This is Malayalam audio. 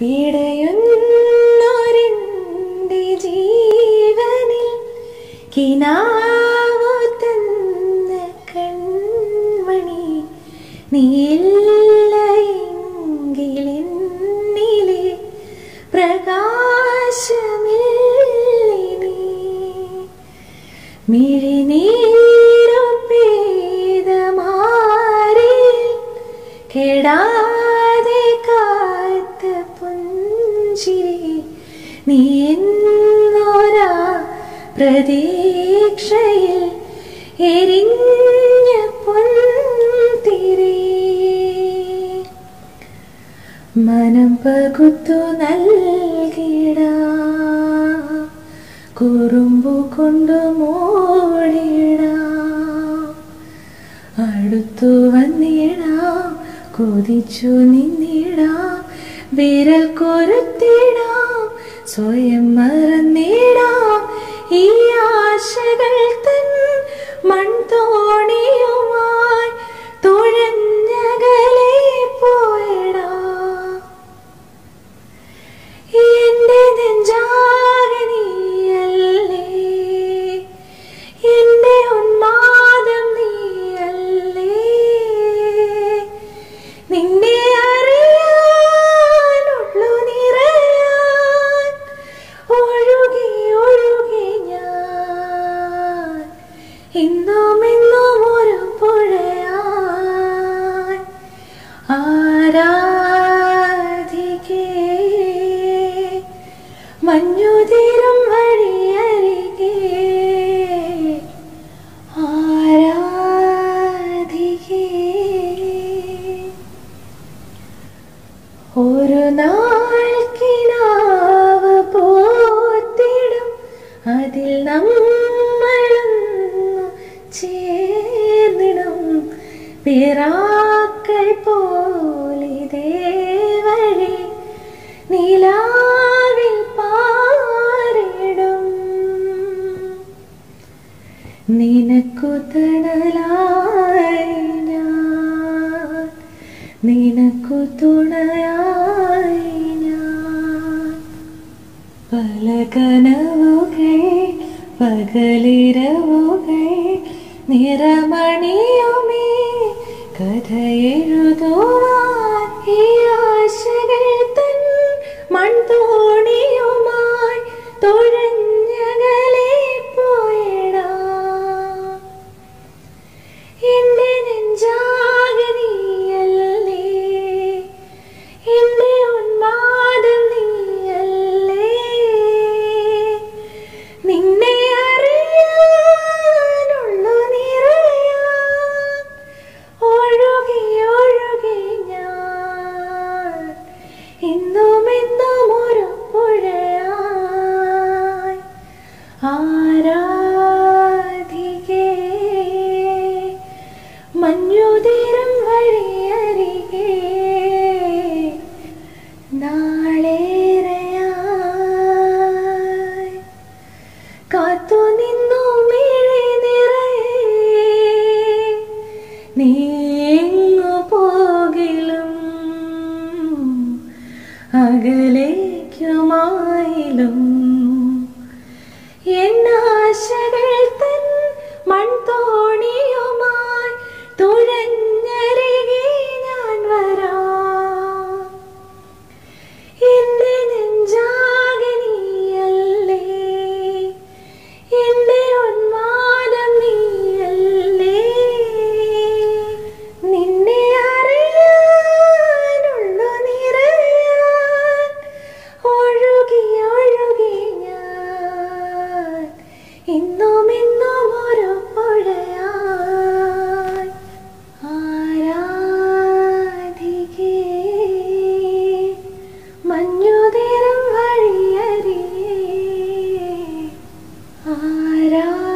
പിടയുന്നൊരെന്റെ ജീവനിൽ കിനാവു തന്ന കൺമണി. നീയില്ലെങ്കിലെന്നിലെ പ്രകാശമില്ലേ മിഴിനീരു പെയ്തമാരി കെടാതെ നീ എന്നോരാ പ്രതീക്ഷയിൽ എരിഞ്ഞ പൊന്തിരി മനം പകുത്തു നൽകിട. കുറുമ്പു കൊണ്ടു മോടിട. അടുത്തു വന്നിട കൊതിച്ചു നിന്നിട. വിരൽ കൊരുത്തിടാം. സ്വയം മറന്നിടാം. ഈ ആശകൾ തൻ മൺതോണിയുമായി ഒരു നാൾ പോത്തിടും അതിൽ നമ്മളൊന്നു പിറാക്കൾ പോലിതേ വഴി നിലാവിൽ നിനക്കു തണലായി നിനക്കു തുണയായി പല കനവുകൾ പകലിരവുകൾ നിറമണിയുമേ ಕಥೆಯಿರುವುದು ആരാധികേ? മഞ്ഞുതീരം വഴിയരികെ ra